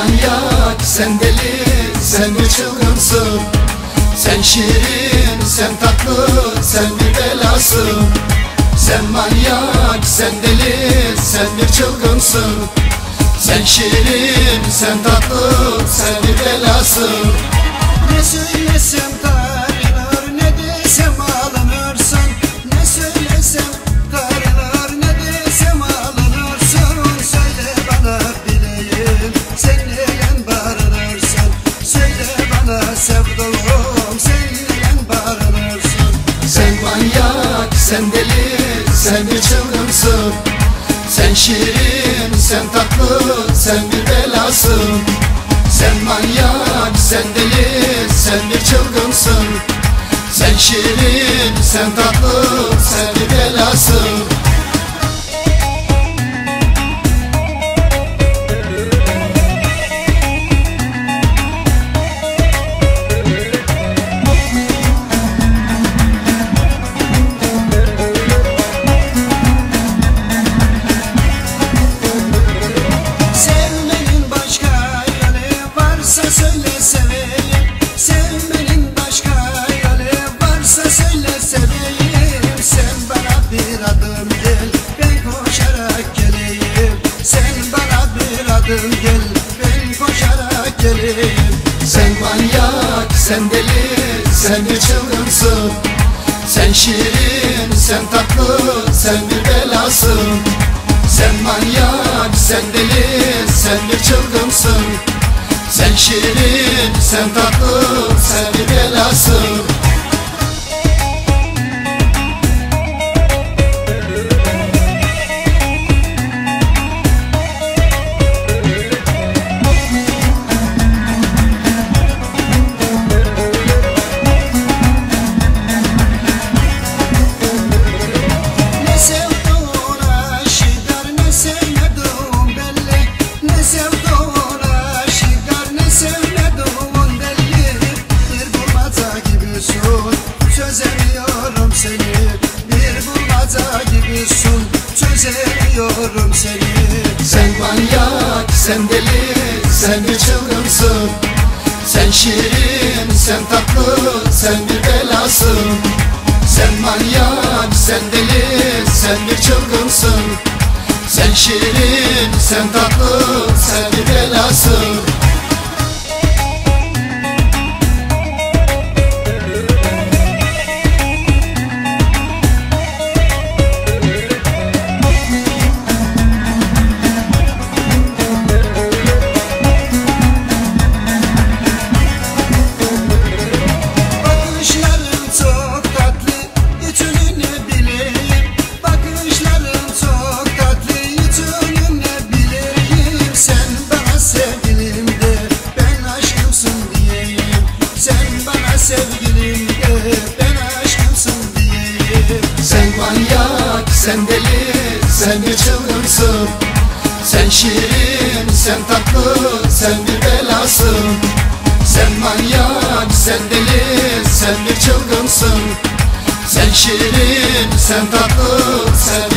manyak, sen deli, sen bir çılgınsın. Sen şirin, sen tatlı, sen bir belasın. Sen manyak, sen deli, sen bir çılgınsın. Sen şirin, sen tatlı, sen bir belasın sen deli, sen bir çılgınsın. Sen şirin, sen tatlı, sen bir belasın. Sen manyak, sen deli, sen bir çılgınsın. Sen şirin, sen tatlı, sen bir belasın gel ben koşarak geleyim Sen manyak, sen deli, sen bir çılgınsın. Sen şirin, sen tatlı, sen bir belasın. Sen manyak, sen deli, sen bir çılgınsın. Sen şirin, sen tatlı, sen bir belasın çözemiyorum seni. Sen manyak, sen deli, sen bir çılgınsın. Sen şirin, sen tatlı, sen bir belasın. Sen manyak, sen deli, sen bir çılgınsın. Sen şirin, sen tatlı, sen sen deli, sen bir çılgınsın. Sen şirin, sen tatlı, sen bir belasın. Sen manyak, sen deli, sen bir çılgınsın. Sen şirin, sen tatlı, sen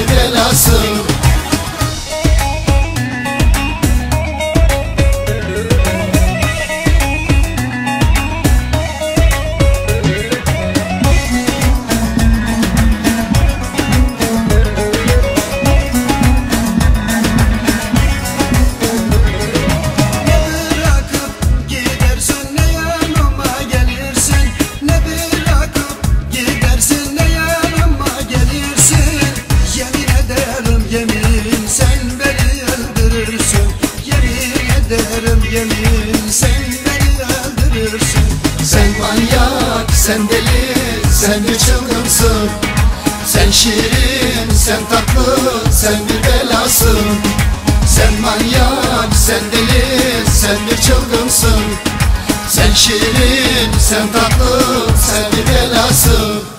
öldürürsün Yemin ederim yemin sen beni öldürürsün. Sen manyak, sen deli, sen bir çılgınsın. Sen şirin, sen tatlı, sen bir belasın. Sen manyak, sen deli, sen bir çılgınsın. Sen şirin, sen tatlı, sen bir belasın